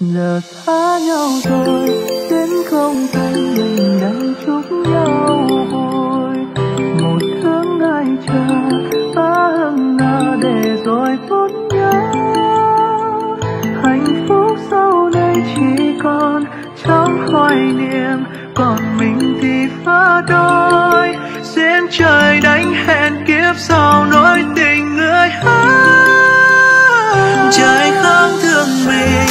giờ xa nhau rồi đến không thành mình đang chúc nhau vui. Một thương ai chờ, ba hằng ngờ để rồi tốt nhớ. Hạnh phúc sau này chỉ còn trong hoài niệm, còn mình thì vỡ đôi. Xin trời đánh hẹn kiếp sau nỗi tình người hát. Trời không thương mình.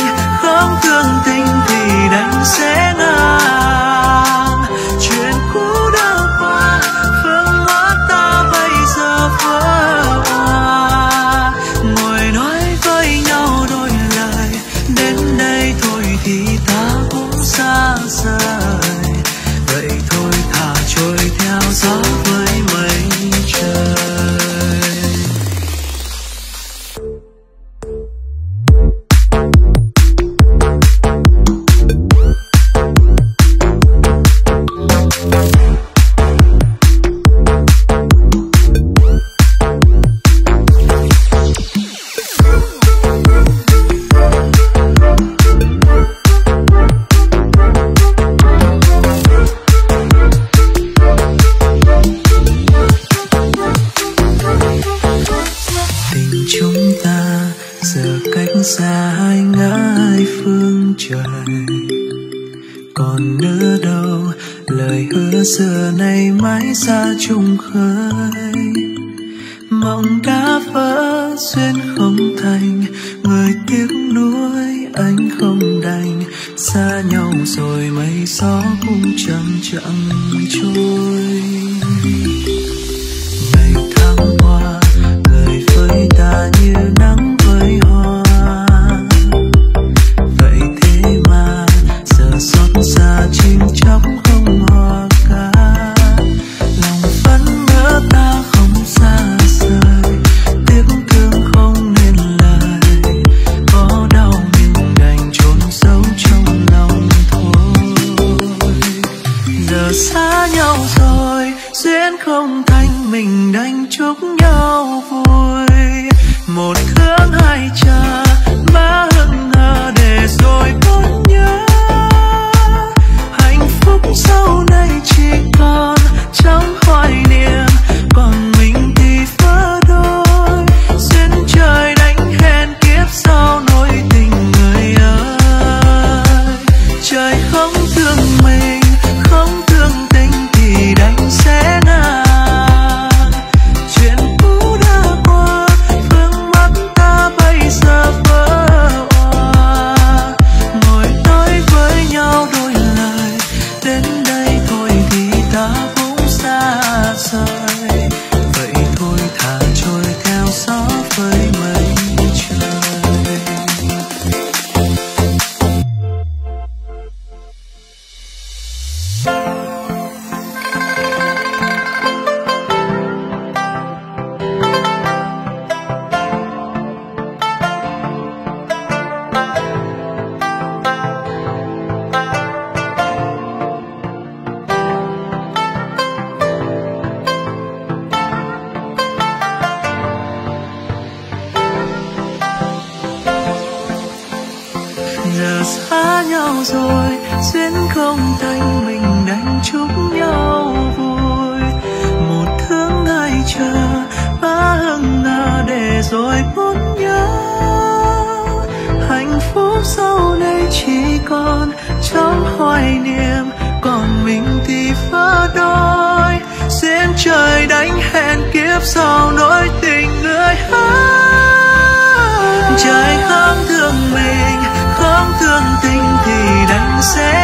Xa hai ngã phương trời. Còn nữa đâu, lời hứa xưa nay mãi xa chung khơi. Mộng đã vỡ duyên không thành, người tiếc nuối anh không đành. Xa nhau rồi mây gió cũng chậm chậm trôi. Xa nhau rồi, duyên không thành mình đành chúc nhau vui. Một thương hai cha, ba giờ xa nhau rồi, duyên không thành mình đành chúc nhau vui. Một thương ai chờ, ba hằng ngờ để rồi muốn nhớ. Hạnh phúc sau này chỉ còn trong hoài niệm, còn mình thì vỡ đôi. Duyên trời đánh hẹn kiếp sau nỗi tình người hát trời không thương mình không thương tình thì đành sẽ